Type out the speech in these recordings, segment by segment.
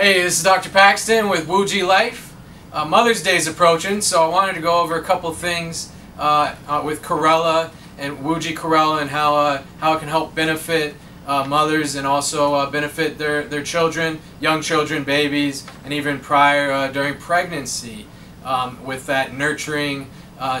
Hey, this is Dr. Paxton with Wuji Life. Uh, Mother's Day is approaching, so I wanted to go over a couple things uh, uh, with Chlorella and Wuji Chlorella and how, uh, how it can help benefit uh, mothers and also uh, benefit their, their children, young children, babies, and even prior during pregnancy um, with that nurturing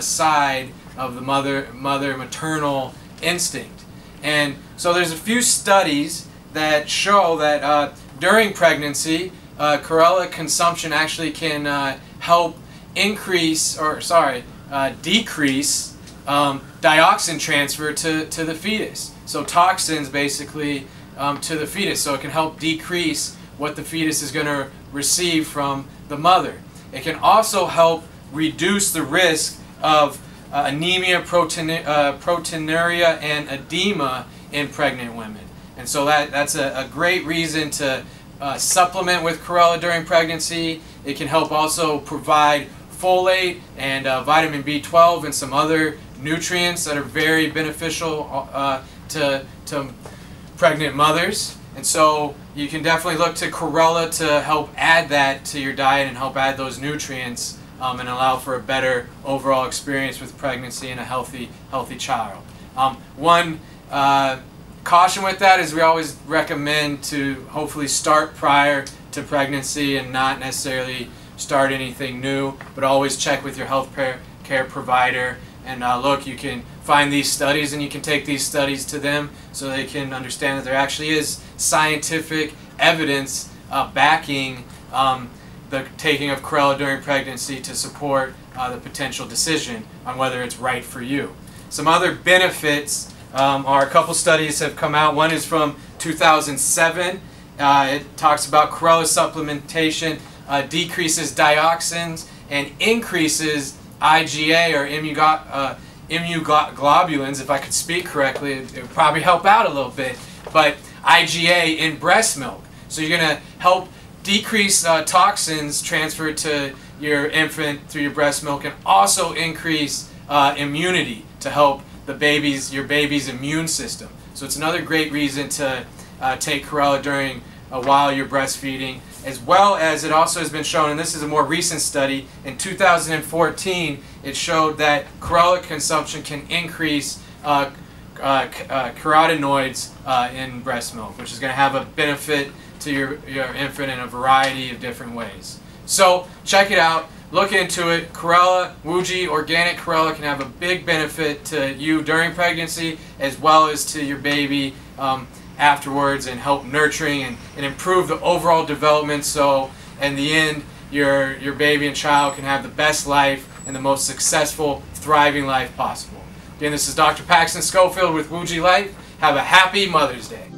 side of the mother, mother maternal instinct. And so there's a few studies that show that during pregnancy, uh, Chlorella consumption actually can uh, help increase, or sorry, uh, decrease um, dioxin transfer to, to the fetus. So toxins basically um, to the fetus. So it can help decrease what the fetus is going to receive from the mother. It can also help reduce the risk of uh, anemia, protein, uh, proteinuria, and edema in pregnant women. And so that, that's a, a great reason to uh, supplement with Chlorella during pregnancy. It can help also provide folate and uh, vitamin B12 and some other nutrients that are very beneficial uh, to, to pregnant mothers. And so you can definitely look to Chlorella to help add that to your diet and help add those nutrients um, and allow for a better overall experience with pregnancy and a healthy, healthy child. Um, one uh, caution with that is we always recommend to hopefully start prior to pregnancy and not necessarily start anything new, but always check with your health care provider. And uh, look, you can find these studies and you can take these studies to them so they can understand that there actually is scientific evidence uh, backing um, the taking of Chlorella during pregnancy to support uh, the potential decision on whether it's right for you. Some other benefits um, a couple studies have come out. One is from 2007. Uh, it talks about Chlorella supplementation uh, decreases dioxins and increases IgA or immugo uh, if I could speak correctly, it, it would probably help out a little bit. But IgA in breast milk. So you're going to help decrease uh, toxins transferred to your infant through your breast milk and also increase uh, immunity to help the baby's your baby's immune system. So it's another great reason to uh, take Chlorella during uh, while you're breastfeeding, as well as it also has been shown, and this is a more recent study, in 2014 it showed that Chlorella consumption can increase uh, uh, uh carotenoids uh, in breast milk, which is going to have a benefit to your, your infant in a variety of different ways. So check it out. Look into it. Chlorella, Wuji, organic Chlorella can have a big benefit to you during pregnancy as well as to your baby um, afterwards and help nurturing and, and improve the overall development so in the end your, your baby and child can have the best life and the most successful, thriving life possible. Again, this is Dr. Paxton Schofield with Wuji Life. Have a happy Mother's Day.